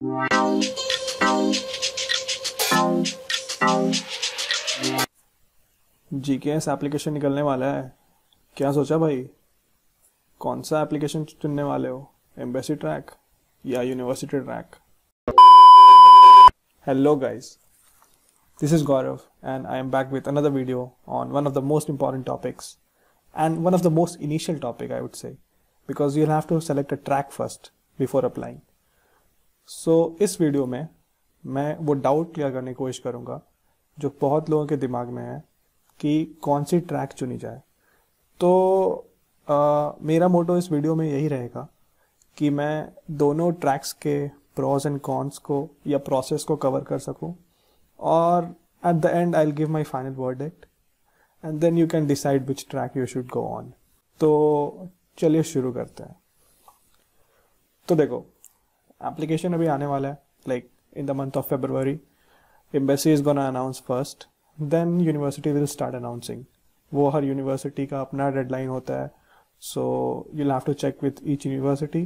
जी के S application निकलने वाला है? क्या सोचा भाई? कौन सा एप्लीकेशन चुनने वाले हो? एम्बेसी ट्रैक या university track hello guys this is Gaurav and I am back with another video on one of the most important topics and one of the most initial topic I would say because you have to select a track first before applying so so, इस video में मैं वो doubt clear करने की कोशिश करूँगा जो बहुत लोगों के दिमाग में है कि कौन सी ट्रैक चुनी जाए। तो आ, मेरा मोटो इस वीडियो में यही रहेगा कि मैं दोनों ट्रैक्स के प्रोज एंड कॉन्स को या प्रोसेस को कवर कर सकूँ और at the end I give my final word it and then you can decide which track you should go on तो चलिए शुरू करते हैं। तो देखो एप्लीकेशन अभी आने वाला है like in the month of February embassy is gonna announce first then university will start announcing वो हर यूनिवर्सिटी का अपना डेडलाइन होता है so you'll have to check with each university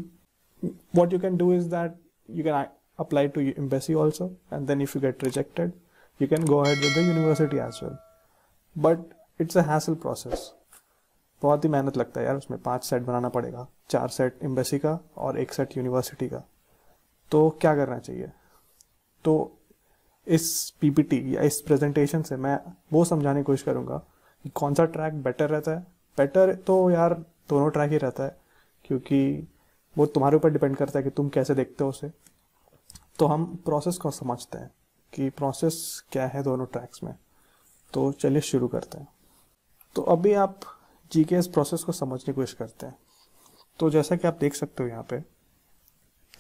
what you can do is that you can apply to embassy also, and then if you get rejected, you can go ahead with the university as well. But it's a hassle process. बहुत ही मेहनत लगता है यार, उसमें पाँच set बनाना पड़ेगा, चार set embassy का और एक सेट यूनिवर्सिटी का। तो क्या करना चाहिए? तो इस पीपीटी या इस प्रेजेंटेशन से मैं वो समझाने की कोशिश करूँगा कि कौन सा ट्रैक बेटर रहता है। बेटर तो यार दोनों ट्रैक ही रहता है, क्योंकि वो तुम्हारे ऊपर डिपेंड करता है कि तुम कैसे देखते हो उसे। तो हम प्रोसेस को समझते हैं कि प्रोसेस क्या है दोनों ट्रैक्स में। तो चलिए शुरू करते हैं। तो अभी आप जी के प्रोसेस को समझने की कोशिश करते हैं। तो जैसा कि आप देख सकते हो यहाँ पे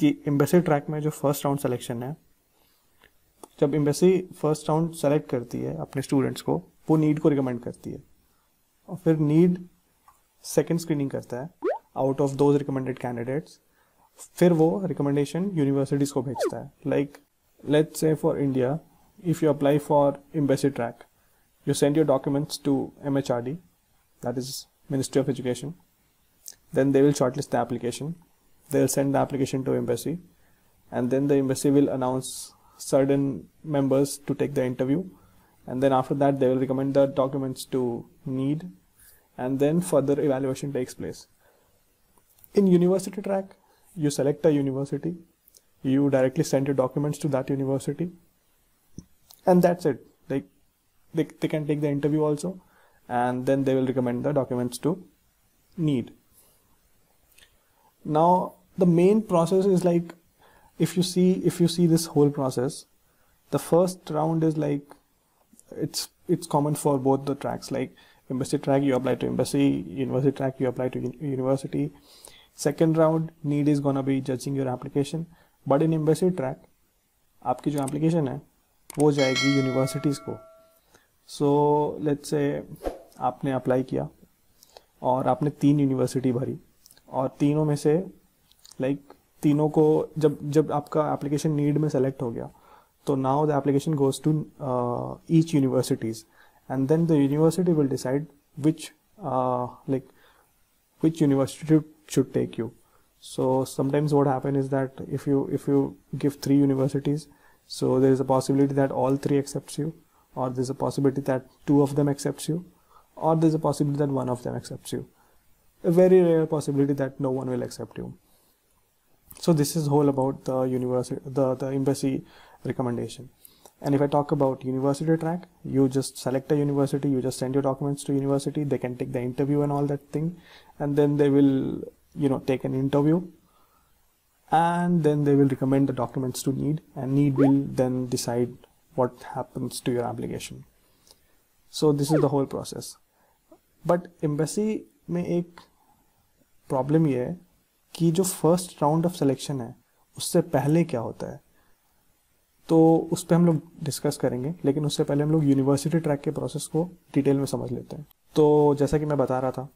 कि एम्बेसी ट्रैक में जो फ़र्स्ट राउंड सिलेक्शन है जब एम्बेसी फ़र्स्ट राउंड सेलेक्ट करती है अपने स्टूडेंट्स को वो नीड को रिकमेंड करती है और फिर नीड सेकेंड स्क्रीनिंग करता है out of those recommended candidates फिर वो रिकमेंडेशन यूनिवर्सिटीज को भेजता है like let's say for India if you apply for embassy track you you send your documents to MHRD, that is Ministry of Education. Then they will shortlist the application. They'll send the application to embassy, and then the embassy will announce certain members to take the interview, and then after that they will recommend the documents to NIIED, and then further evaluation takes place. In university track, you select a university, you directly send your documents to that university, and that's it. Like they, they can take the interview also and then they will recommend the documents to NIIED now the main process is like if you see if you see this whole process the first round is like it's it's common for both the tracks like embassy track you apply to embassy university track you apply to university second round need is gonna be judging your application but in embassy track आपकी जो application है वो जाएगी universities को so let's say आपने apply किया और आपने तीन यूनिवर्सिटी भरी और तीनों में से लाइक like, तीनों को जब जब आपका एप्लीकेशन नीड में सेलेक्ट हो गया तो now the application goes to each universities and then the university will decide which like which university should take you so sometimes what happen is that if you if you give three universities so there is a possibility that all three accepts you or there's a possibility that two of them accepts you or there's a possibility that one of them accepts you a very rare possibility that no one will accept you so this is whole about the university the, the embassy recommendation. And if I talk about university track you just select a university you just send your documents to university they can take the interview and all that thing and then they will you know take an interview and then they will recommend the documents to NIIED and NIIED will then decide what happens to your application. So this is the whole process. But embassy में ek problem ये है कि जो first round of selection है, उससे पहले क्या होता है? तो उस पर हम लोग डिस्कस करेंगे, लेकिन उससे पहले हम लोग यूनिवर्सिटी ट्रैक के प्रोसेस को डिटेल में समझ लेते हैं। तो जैसा कि मैं बता रहा था,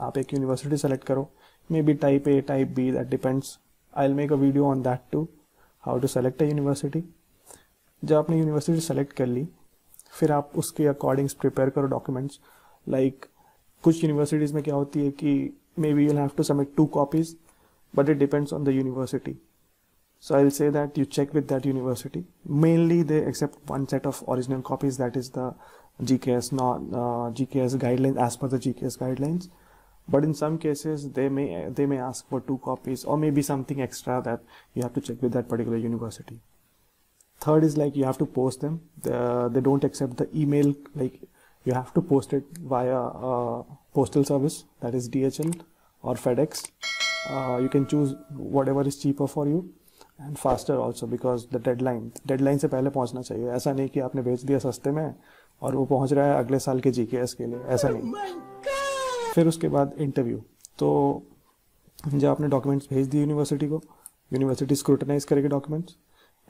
आप एक यूनिवर्सिटी सेलेक्ट करो maybe type A type B that depends I will make a video on that too how to select a university जब आपने यूनिवर्सिटी सेलेक्ट कर ली, फिर आप उसके अकॉर्डिंग्स प्रिपेयर करो डॉक्यूमेंट्स लाइक कुछ यूनिवर्सिटीज़ में क्या होती है कि maybe you'll have to submit two copies but it depends on the university. So I'll say that you check with that university. Mainly they accept one set of original copies that is the GKS not uh, GKS guidelines as per the GKS guidelines. But in some cases they may they may ask for two copies or maybe something extra that you have to check with that particular university. Third is like you have to post them. The, they don't accept the email like you have to post it via a postal service that is DHL or FedEx. Uh, you can choose whatever is cheaper for you and faster also because the deadline deadline से पहले पहुँचना चाहिए। ऐसा नहीं कि आपने भेज दिया सस्ते में और वो पहुँच रहा है अगले साल के जी के लिए। ऐसा नहीं। फिर उसके बाद इंटरव्यू तो जब आपने डॉक्यूमेंट्स भेज दिए यूनिवर्सिटी को। यूनिवर्सिटी स्क्रूटनाइज करेगी documents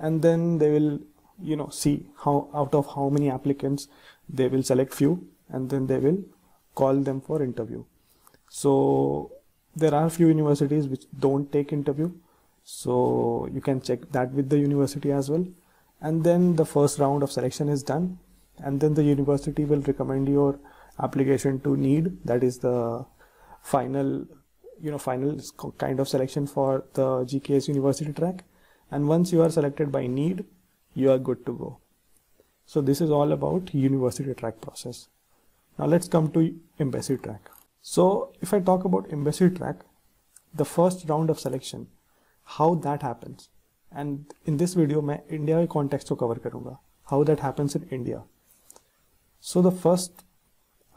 and then they will you know see how out of how many applicants they will select few and then they will call them for interview so there are few universities which don't take interview so you can check that with the university as well. And then the first round of selection is done and then the university will recommend your application to NIIED. That is the final you know final kind of selection for the gks university track. And once you are selected by NIIED you are good to go. So this is all about university track process. Now let's come to embassy track so if i talk about embassy track the first round of selection how that happens and in this video मैं India के context को cover करूंगा how that happens in India. So the first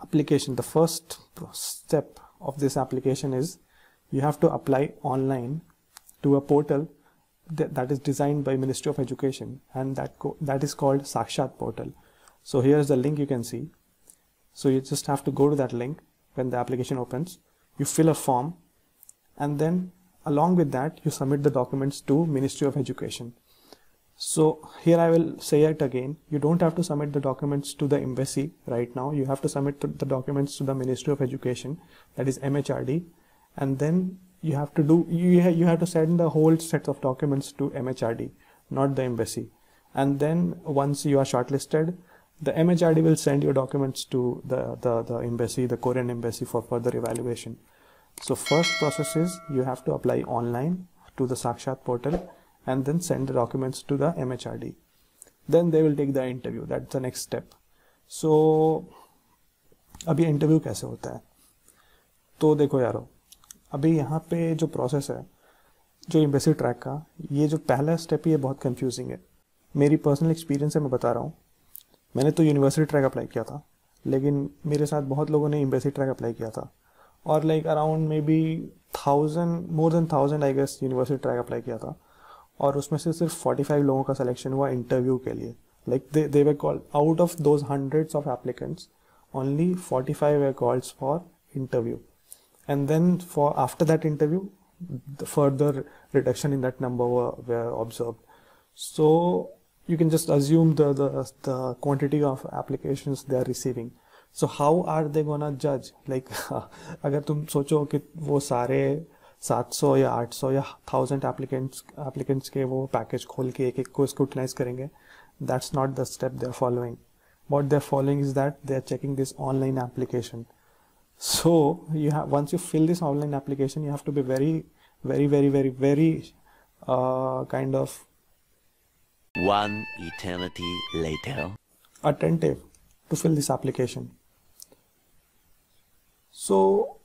application, the first step of this application is you have to apply online to a portal that, that is designed by Ministry of Education and that that is called Sakshat portal. So here's the link you can see. So you just have to go to that link when the application opens. You fill a form and then along with that you submit the documents to ministry of education so here i will say it again you don't have to submit the documents to the embassy right now you have to submit the documents to the ministry of education that is mhrd and then you have to do you, you have to send the whole set of documents to mhrd not the embassy and then once you are shortlisted the mhrd will send your documents to the, the, the embassy the korean embassy for further evaluation so first process is you have to apply online to the Sakshat portal and then send the documents to the MHRD. Then they will take the interview. That's the next step. So अभी interview कैसे होता है तो देखो यारो अभी यहाँ पे जो प्रोसेस है जो एम्बेसी ट्रैक का ये जो पहला स्टेप ये बहुत कंफ्यूजिंग है मेरी पर्सनल एक्सपीरियंस से मैं बता रहा हूँ मैंने तो यूनिवर्सिटी ट्रैक अप्लाई किया था लेकिन मेरे साथ बहुत लोगों ने एम्बेसी ट्रैक अप्लाई किया था। और like around maybe thousand more than thousand I guess university track apply किया था। और उसमें से सिर्फ़ फोर्टी फाइव लोगों का सिलेक्शन हुआ इंटरव्यू के लिए। Like they they we call out of those hundreds of applicants only forty five we calls for interview and then interview the further reduction in that number were, were observed. So you can just assume the, the the quantity of applications they are receiving so how are they gonna जज like अगर तुम सोचो कि वो सारे 700 या 800 या thousand applicants applicants के वो पैकेज खोल के एक एक को स्क्रूटनाइज करेंगे that's not the step they are following what they're following is that they're checking this online application so you have once you fill this online application you have to be very very very very very uh, kind of one eternity later attentive to fill this application so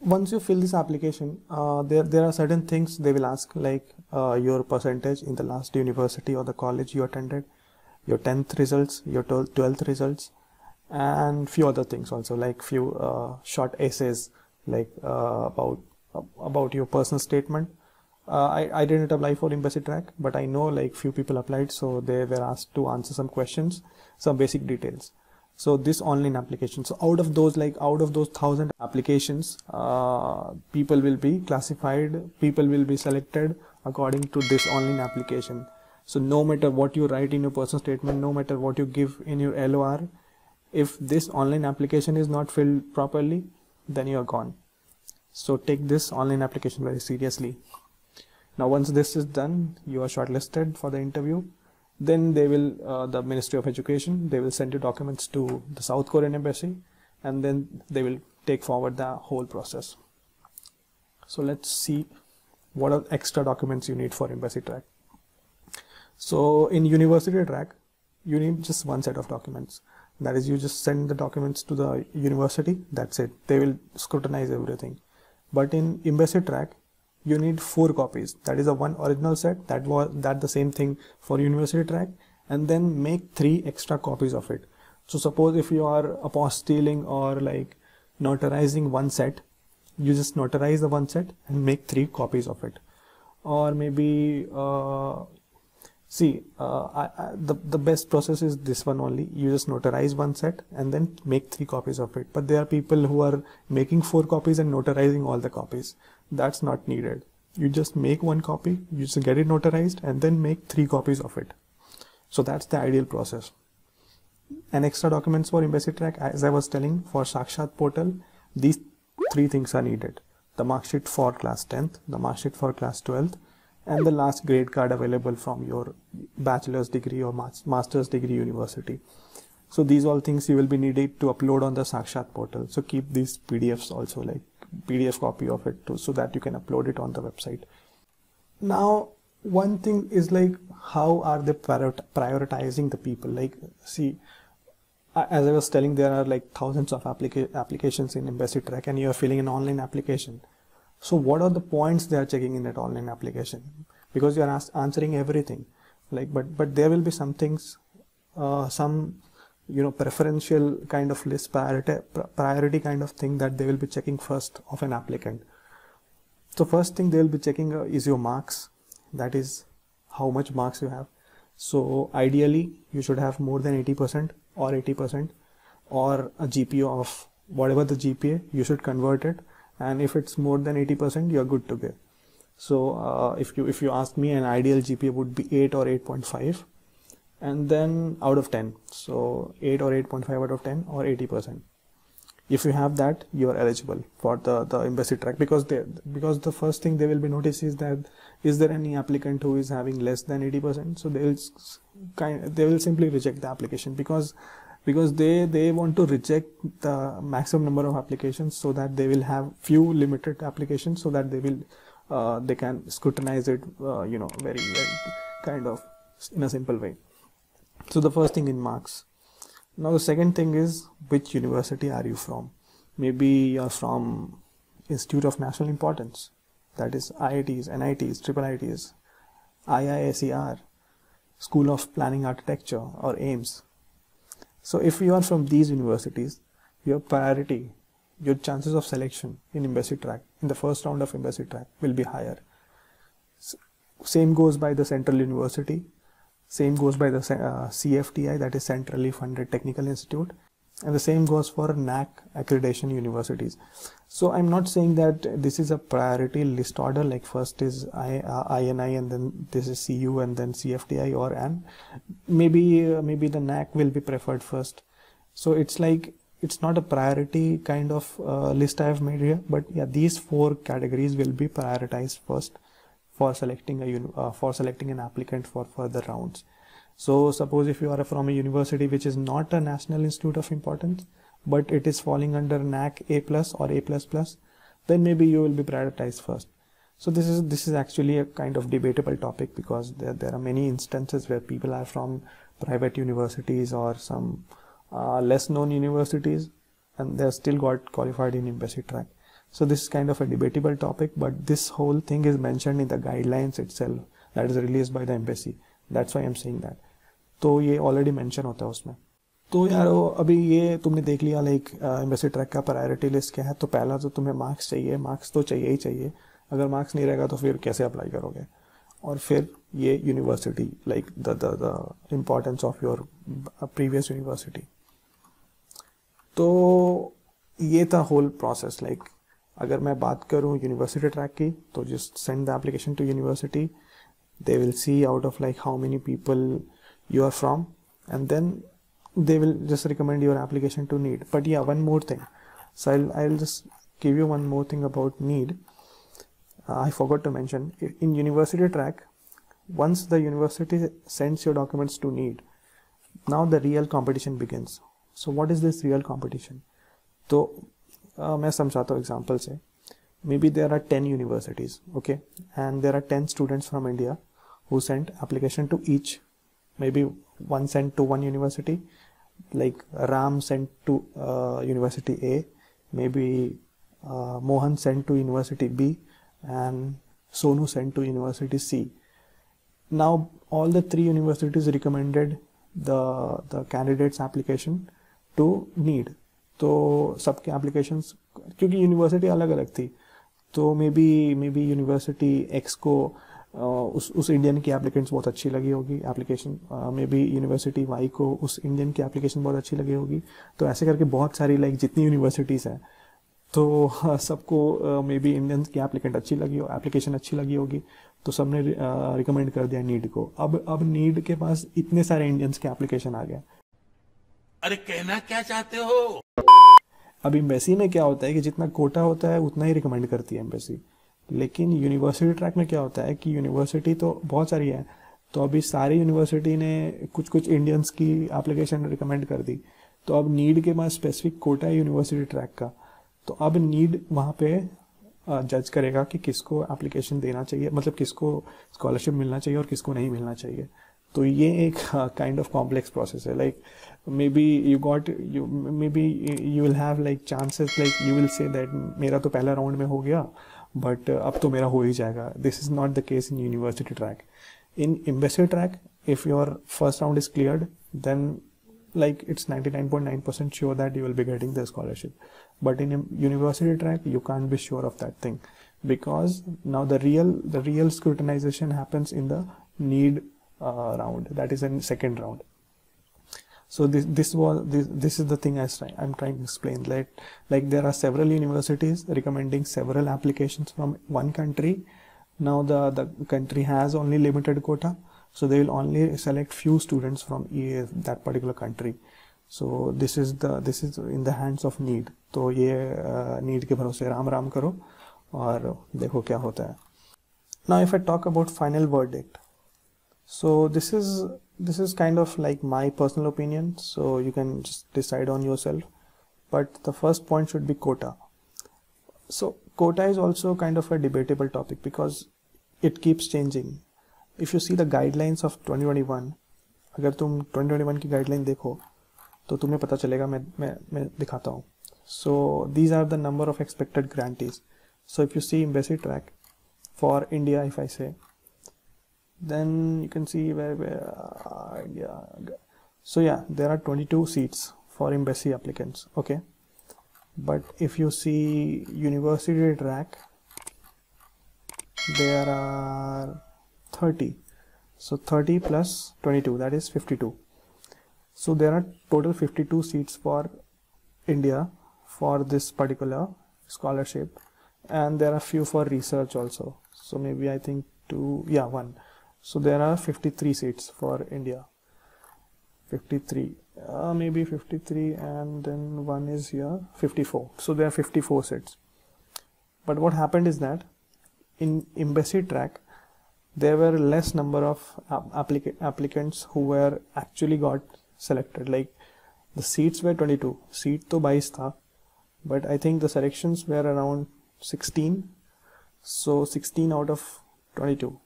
once you fill this application, uh, there there are certain things they will ask like uh, your percentage in the last university or the college you attended, your 10th results, your 12th results, and few other things also like few uh, short essays like uh, about about your personal statement. Uh, I, I didn't apply for embassy track, but I know like few people applied, so they were asked to answer some questions, some basic details. So this online application so out of those like out of those thousand applications uh, people will be classified people will be selected according to this online application. So no matter what you write in your personal statement no matter what you give in your lor if this online application is not filled properly then you are gone. So take this online application very seriously now once this is done you are shortlisted for the interview. Then they will uh, the ministry of education they will send you documents to the south korean embassy and then they will take forward the whole process. So let's see what are extra documents you need for embassy track. So in university track you need just one set of documents. That is you just send the documents to the university that's it. They will scrutinize everything. But in embassy track you need four copies. That is a one original set that was that the same thing for university track and then make three extra copies of it. So suppose if you are apostilling or like notarizing one set you just notarize the one set and make three copies of it. Or maybe uh, see uh, I, I, the, the best process is this one only. You just notarize one set and then make three copies of it. But there are people who are making four copies and notarizing all the copies that's not needed. You just make one copy you just get it notarized and then make three copies of it. So that's the ideal process. And extra documents for embassy track as i was telling for sakshat portal these three things are needed. The mark sheet for class 10th the mark sheet for class 12th and the last grade card available from your bachelor's degree or master's degree university. So these all things you will be needed to upload on the sakshat portal. So keep these pdfs also like pdf copy of it too, so that you can upload it on the website. Now one thing is like how are they prioritizing the people? Like see as i was telling there are like thousands of applica- applications in embassy track and you are filling an online application. So what are the points they are checking in that online application? Because you are answering everything. Like but but there will be some things uh, some you know preferential kind of list priority priority kind of thing that they will be checking first of an applicant. So first thing they will be checking uh, is your marks. That is how much marks you have. So ideally you should have more than 80% or 80% or a GPA of whatever the GPA you should convert it. And if it's more than 80% you're good to go. So uh, if you if you ask me an ideal GPA would be 8 or 8.5 and then out of 10 so 8 or 8.5 out of 10 or 80% if you have that you are eligible for the the embassy track. Because they because the first thing they will be noticed is that is there any applicant who is having less than 80% so they will kind they will simply reject the application because because they they want to reject the maximum number of applications so that they will have few limited applications so that they will uh, they can scrutinize it uh, you know very very kind of in a simple way so the first thing in marks. Now the second thing is which university are you from? Maybe you're from institute of national importance. That is iits nits triple its iiser school of planning architecture or AIIMS. So if you are from these universities your priority your chances of selection in embassy track in the first round of embassy track will be higher. Same goes by the central university same goes by the uh, CFTI, that is Centrally Funded Technical Institute, and the same goes for NAAC accreditation universities. So I'm not saying that this is a priority list order, like first is I, uh, INI and then this is CU and then CFTI or AN. Maybe uh, maybe the NAAC will be preferred first. So it's like it's not a priority kind of uh, list I have made here, but yeah, these four categories will be prioritized first for selecting a uh, for selecting an applicant for further rounds. So suppose if you are from a university which is not a national institute of importance, but it is falling under NAAC A plus or A plus plus, then maybe you will be prioritized first. So this is this is actually a kind of debatable topic because there, there are many instances where people are from private universities or some uh, less known universities and they're still got qualified in embassy track. So this is kind of a debatable topic, but this whole thing is mentioned in the guidelines itself that is released by the embassy. That's why I'm saying that. तो ये already mention होता है उसमें। तो यार अभी ये तुमने देख लिया लाइक एम्बेसी ट्रैक का प्रायोरिटी लिस्ट क्या है? तो पहला तो तुम्हें मार्क्स चाहिए मार्क्स तो चाहिए ही चाहिए। अगर मार्क्स नहीं रहेगा तो फिर कैसे अप्लाई करोगे? और फिर ये university like the the the importance of your previous university तो ये था होल प्रोसेस लाइक अगर मैं बात करूँ university track, की तो just send the application to university they will see out of like how many people you are from and then they will just recommend your application to NIIED. But yeah one more thing. So i'll, I'll just give you one more thing about NIIED. Uh, I forgot to mention in university track once the university sends your documents to NIIED now the real competition begins. So what is this real competition? So uh, मैं समझाता हूँ example से। May be there are ten universities okay and there are ten students from India who sent application to each maybe one sent to one university like ram sent to uh, university a maybe uh, mohan sent to university b and sonu sent to university c. Now all the three universities recommended the the candidates application to NIIED. तो सबके applications क्योंकि university अलग अलग थी तो may be may be university X को उस उस इंडियन की एप्लीकेंट्स बहुत अच्छी लगी होगी application may be university Y को उस इंडियन की एप्लीकेशन बहुत अच्छी लगी होगी। तो ऐसे करके बहुत सारी लाइक जितनी यूनिवर्सिटीज़ हैं तो सबको मे बी इंडियन की एप्लीकेंट अच्छी लगी हो एप्लीकेशन अच्छी लगी होगी तो सबने रिकमेंड कर दिया नीड को। अब अब नीड के पास इतने सारे इंडियंस के एप्लीकेशन आ गए। अरे कहना क्या चाहते हो? अब एम्बेसी में क्या होता है कि जितना कोटा होता है, उतना ही रिकमेंड करती है एम्बेसी लेकिन यूनिवर्सिटी ट्रैक में क्या होता है कि यूनिवर्सिटी तो बहुत सारी है तो अभी सारी यूनिवर्सिटी ने कुछ कुछ इंडियंस की एप्लीकेशन रिकमेंड कर दी। तो अब नीड के पास स्पेसिफिक कोटा है यूनिवर्सिटी ट्रैक का। तो अब नीड वहाँ पे जज करेगा कि किसको एप्लीकेशन देना चाहिए मतलब किसको स्कॉलरशिप मिलना चाहिए और किसको नहीं मिलना चाहिए। तो ये एक काइंड ऑफ़ कॉम्प्लेक्स प्रोसेस है। Like may be you got you may be you will have like chances like you will say that मेरा तो पहला राउंड में हो गया बट अब तो मेरा हो ही जाएगा। This is not the case in university track in embassy track if your first round is clear then like it's ninety nine point nine percent sure that you will be getting the scholarship but in university track you can be sure of that thing because now the real the real scrutinization happens in the need uh, round that is in second round so this this was this, this is the thing I try, I'm trying to explain that like, like there are several universities recommending several applications from one country now the the country has only limited quota so they will only select few students from that particular country so this is the this is in the hands of NIIED तो ये uh, NIIED के भरोसे ram ram karo aur dekho kya hota hai. Now if I talk about final verdict so this is this is kind of like my personal opinion so you can just decide on yourself but the first point should be quota so quota is also kind of a debatable topic because it keeps changing if you see the guidelines of 2021 अगर तुम 2021 की guideline देखो तो तुम्हें पता चलेगा मैं मैं मैं दिखाता हूँ so these are the number of expected grantees so if you see embassy track for India if I say then you can see where, where uh, India. So yeah, there are 22 seats for embassy applicants. Okay, but if you see university track, there are 30. So 30 plus 22, that is 52. So there are total 52 seats for India for this particular scholarship, and there are few for research also. So maybe I think two, yeah, one. So there are 53 seats for India. 53, uh, maybe 53, and then one is here 54. So there are 54 seats. But what happened is that in embassy track, there were less number of applic- applicants who were actually got selected. Like the seats were 22, seat to 22 tha, but I think the selections were around 16. So 16 out of 22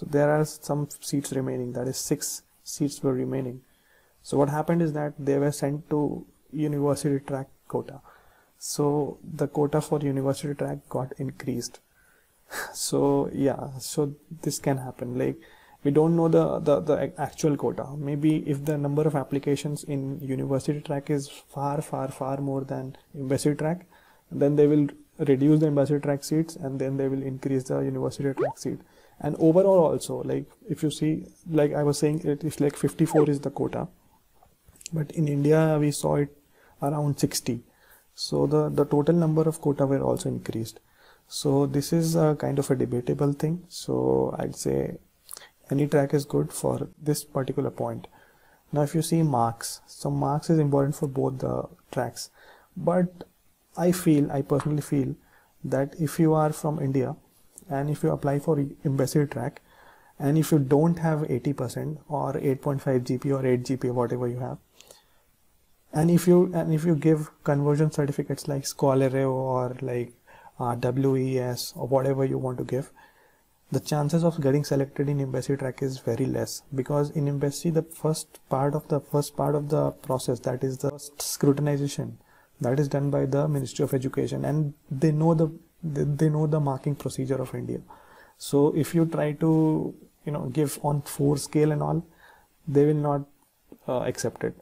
so there are some seats remaining. That is six seats were remaining. So what happened is that they were sent to university track quota so the quota for university track got increased. So yeah. So this can happen. Like we don't know the, the the actual quota. Maybe if the number of applications in university track is far far far more than embassy track then they will reduce the embassy track seats and then they will increase the university track seat and overall also like if you see like i was saying it is like 54 is the quota. But in india we saw it around 60 so the the total number of quota were also increased. So this is a kind of a debatable thing. So i'd say any track is good for this particular point. Now if you see marks so marks is important for both the tracks. But i feel i personally feel that if you are from india and if you apply for embassy track and if you don't have 80% or 8.5 gp or 8 gp whatever you have and if you and if you give conversion certificates like Scholaro or like uh, WES or whatever you want to give, the chances of getting selected in embassy track is very less. Because in embassy the first part of the first part of the process that is the first scrutinization that is done by the Ministry of Education. And they know the they, they know the marking procedure of India. So if you try to you know give on four scale and all, they will not uh, accept it.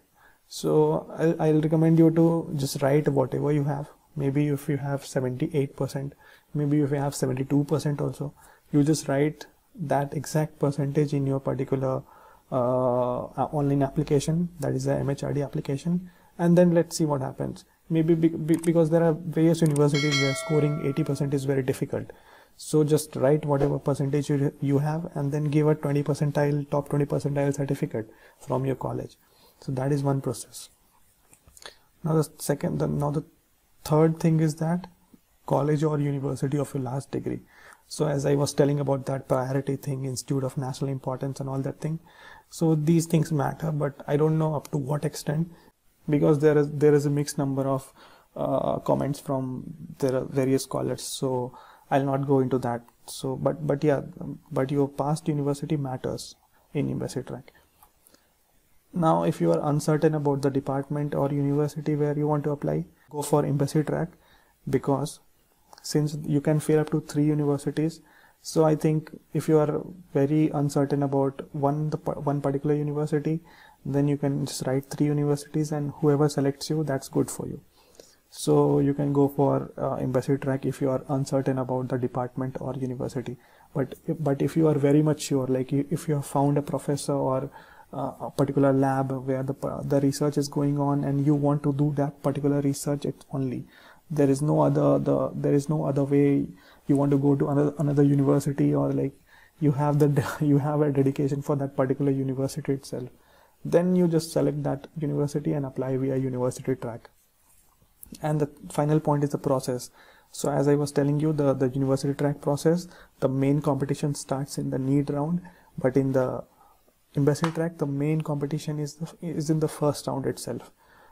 So I'll, I'll recommend you to just write whatever you have. Maybe if you have 78%, maybe if you have 72% also, you just write that exact percentage in your particular uh, online application that is the MHRD application and then let's see what happens maybe be, be, because there are various universities where scoring 80% is very difficult. So just write whatever percentage you, you have and then give a 20 percentile top 20 percentile certificate from your college. So that is one process. Now the second the, now the third thing is that college or university of your last degree. So as i was telling about that priority thing institute of national importance and all that thing so these things matter but i don't know up to what extent because there is there is a mixed number of uh, comments from there various scholars so i'll not go into that. So but but yeah but your past university matters in embassy track now if you are uncertain about the department or university where you want to apply go for embassy track because since you can fill up to three universities so i think if you are very uncertain about one the one particular university then you can just write three universities and whoever selects you that's good for you. So you can go for uh, embassy track if you are uncertain about the department or university. But but if you are very much sure like if you have found a professor or uh, a particular lab where the the research is going on and you want to do that particular research it only. There is no other the there is no other way you want to go to another another university or like you have the you have a dedication for that particular university itself then you just select that university and apply via university track. And the final point is the process. So as i was telling you the the university track process the main competition starts in the need round but in the embassy track the main competition is the, is in the first round itself.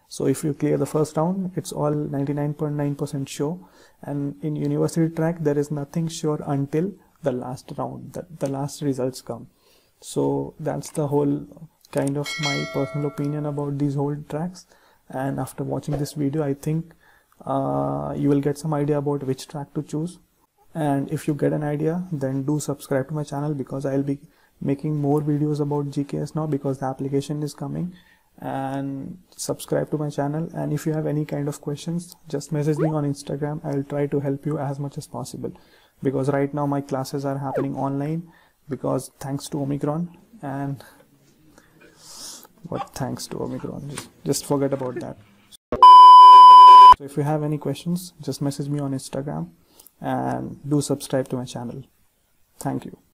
So if you clear the first round it's all 99.9% sure. And in university track there is nothing sure until the last round the, the last results come. So that's the whole kind of my personal opinion about these whole tracks. And after watching this video i think uh, you will get some idea about which track to choose. And if you get an idea then do subscribe to my channel because i'll be making more videos about gks now because the application is coming. And subscribe to my channel. And if you have any kind of questions just message me on instagram. I'll try to help you as much as possible. Because right now my classes are happening online because thanks to omicron. And what thanks to omicron. Just, just forget about that. So if you have any questions just message me on instagram and do subscribe to my channel. Thank you